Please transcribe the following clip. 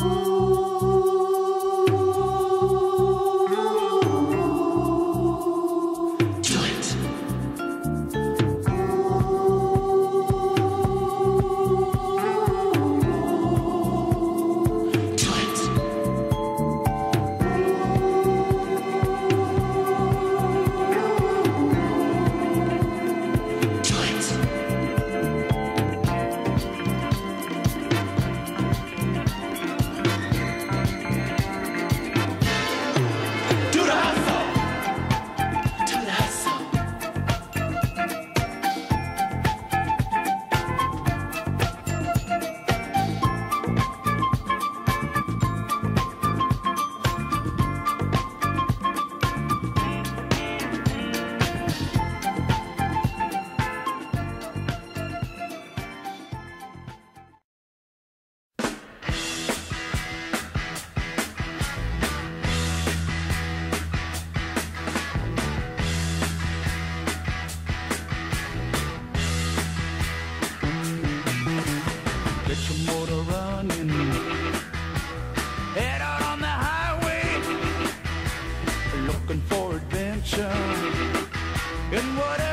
Ooh. motor running. Head out on the highway, looking for adventure. And whatever.